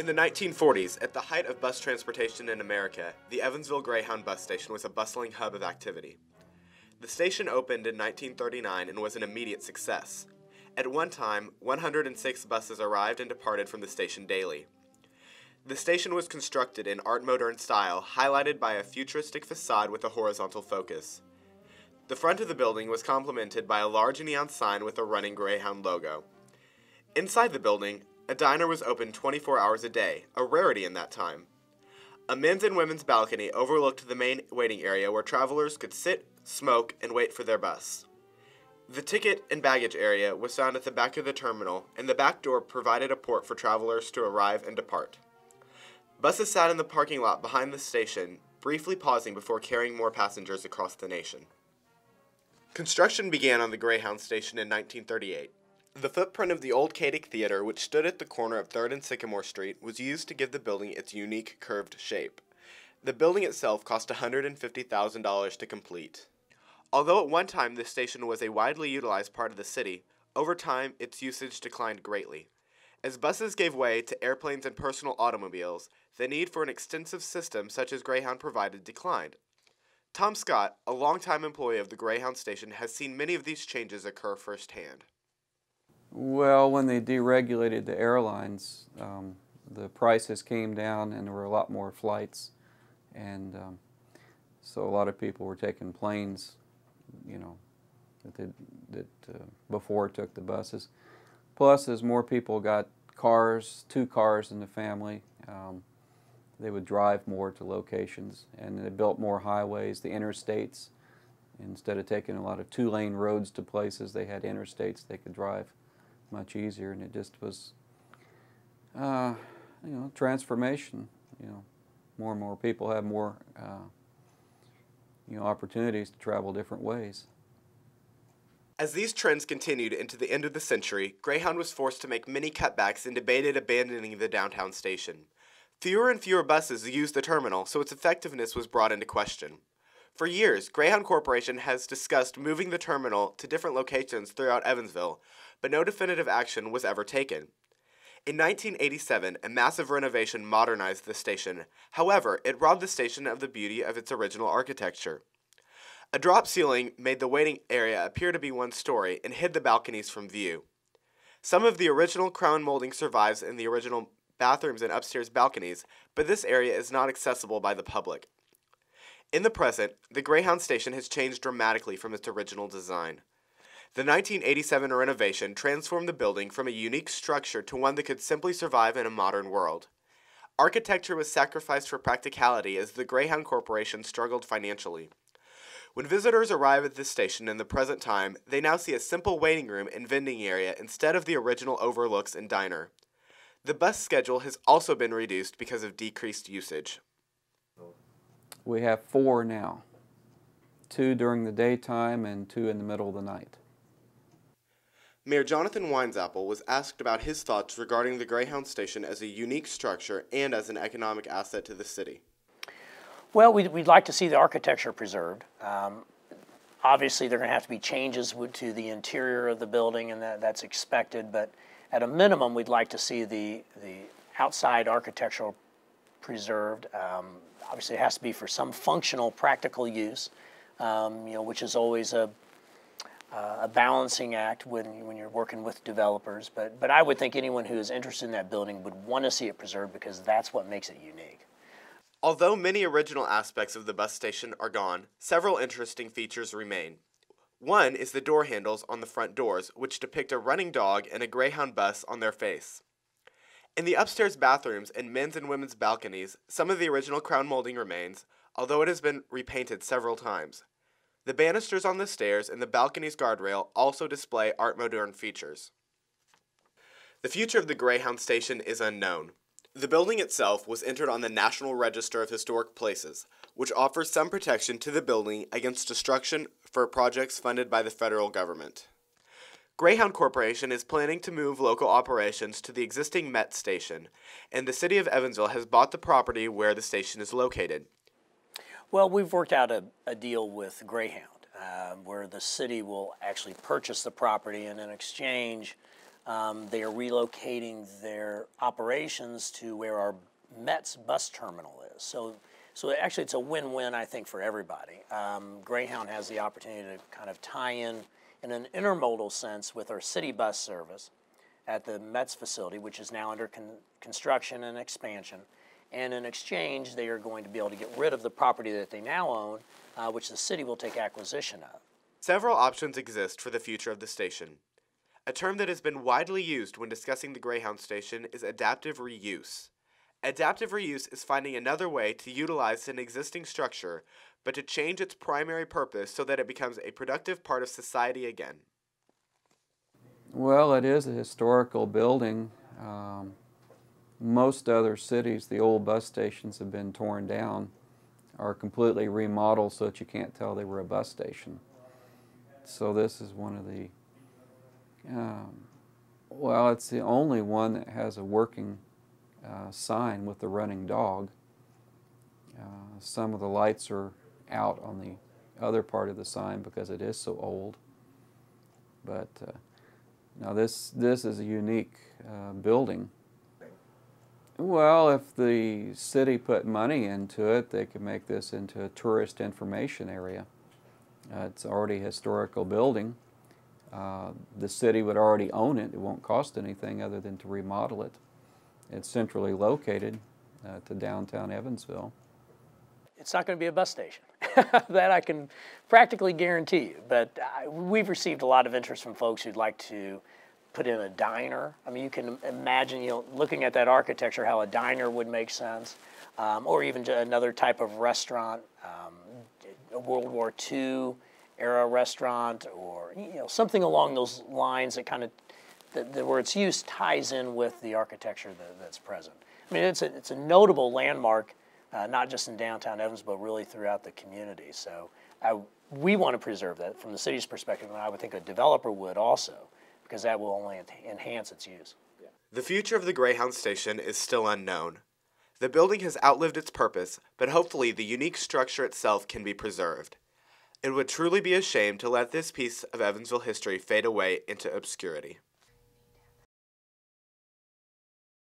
In the 1940s, at the height of bus transportation in America, the Evansville Greyhound bus station was a bustling hub of activity. The station opened in 1939 and was an immediate success. At one time, 106 buses arrived and departed from the station daily. The station was constructed in Art Moderne style, highlighted by a futuristic facade with a horizontal focus. The front of the building was complemented by a large neon sign with a running Greyhound logo. Inside the building, a diner was open 24 hours a day, a rarity in that time. A men's and women's balcony overlooked the main waiting area where travelers could sit, smoke, and wait for their bus. The ticket and baggage area was found at the back of the terminal, and the back door provided a port for travelers to arrive and depart. Buses sat in the parking lot behind the station, briefly pausing before carrying more passengers across the nation. Construction began on the Greyhound station in 1938. The footprint of the old Cadic Theater, which stood at the corner of 3rd and Sycamore Street, was used to give the building its unique curved shape. The building itself cost $150,000 to complete. Although at one time this station was a widely utilized part of the city, over time its usage declined greatly. As buses gave way to airplanes and personal automobiles, the need for an extensive system such as Greyhound provided declined. Tom Scott, a longtime employee of the Greyhound station, has seen many of these changes occur firsthand. Well, when they deregulated the airlines, um, the prices came down and there were a lot more flights. And um, so a lot of people were taking planes, you know, that, they, that uh, before took the buses. Plus, as more people got cars, two cars in the family, um, they would drive more to locations and they built more highways, the interstates. Instead of taking a lot of two lane roads to places, they had interstates they could drive much easier, and it just was, uh, you know, transformation. You know, more and more people have more, uh, you know, opportunities to travel different ways. As these trends continued into the end of the century, Greyhound was forced to make many cutbacks and debated abandoning the downtown station. Fewer and fewer buses used the terminal, so its effectiveness was brought into question. For years, Greyhound Corporation has discussed moving the terminal to different locations throughout Evansville, but no definitive action was ever taken. In 1987, a massive renovation modernized the station. However, it robbed the station of the beauty of its original architecture. A drop ceiling made the waiting area appear to be one story and hid the balconies from view. Some of the original crown molding survives in the original bathrooms and upstairs balconies, but this area is not accessible by the public. In the present, the Greyhound station has changed dramatically from its original design. The 1987 renovation transformed the building from a unique structure to one that could simply survive in a modern world. Architecture was sacrificed for practicality as the Greyhound Corporation struggled financially. When visitors arrive at this station in the present time, they now see a simple waiting room and vending area instead of the original overlooks and diner. The bus schedule has also been reduced because of decreased usage. We have four now two during the daytime and two in the middle of the night. Mayor Jonathan Weinzapfel was asked about his thoughts regarding the Greyhound station as a unique structure and as an economic asset to the city. Well, we'd, we'd like to see the architecture preserved. Um, obviously, there are going to have to be changes to the interior of the building, and that, that's expected. But at a minimum, we'd like to see the, the outside architectural preserved. Um, obviously, it has to be for some functional, practical use, um, you know, which is always a, uh, a balancing act when, when you're working with developers. But, but I would think anyone who is interested in that building would want to see it preserved because that's what makes it unique. Although many original aspects of the bus station are gone, several interesting features remain. One is the door handles on the front doors, which depict a running dog and a Greyhound bus on their face. In the upstairs bathrooms and men's and women's balconies, some of the original crown molding remains, although it has been repainted several times. The banisters on the stairs and the balcony's guardrail also display Art Moderne features. The future of the Greyhound station is unknown. The building itself was entered on the National Register of Historic Places, which offers some protection to the building against destruction for projects funded by the federal government. Greyhound Corporation is planning to move local operations to the existing Met station, and the city of Evansville has bought the property where the station is located. Well, we've worked out a, a deal with Greyhound. uh, where the city will actually purchase the property and in exchange, um, they are relocating their operations to where our Mets bus terminal is. So, so actually, it's a win-win, I think, for everybody. Um, Greyhound has the opportunity to kind of tie in in an intermodal sense with our city bus service at the Mets facility, which is now under con- construction and expansion. And in exchange, they are going to be able to get rid of the property that they now own, uh, which the city will take acquisition of. Several options exist for the future of the station. A term that has been widely used when discussing the Greyhound station is adaptive reuse. Adaptive reuse is finding another way to utilize an existing structure, but to change its primary purpose so that it becomes a productive part of society again. Well, it is a historical building. Um, most other cities, the old bus stations have been torn down or completely remodeled so that you can't tell they were a bus station. So this is one of the, um, well, it's the only one that has a working uh, sign with the running dog. Uh, some of the lights are out on the other part of the sign because it is so old. But uh, now this this is a unique uh, building. Well, if the city put money into it, they could make this into a tourist information area. Uh, it's already a historical building. Uh, the city would already own it. It won't cost anything other than to remodel it. It's centrally located uh, to downtown Evansville. It's not going to be a bus station. that I can practically guarantee you. But uh, we've received a lot of interest from folks who'd like to put in a diner. I mean, you can imagine, you know, looking at that architecture, how a diner would make sense, um, or even another type of restaurant, um, a World War II era restaurant, or you know, something along those lines that kind of, that, that where its use ties in with the architecture that, that's present. I mean, it's a, it's a notable landmark, uh, not just in downtown Evans, but really throughout the community. So I, we want to preserve that from the city's perspective, and I would think a developer would also because that will only enhance its use. The future of the Greyhound station is still unknown. The building has outlived its purpose, but hopefully the unique structure itself can be preserved. It would truly be a shame to let this piece of Evansville history fade away into obscurity.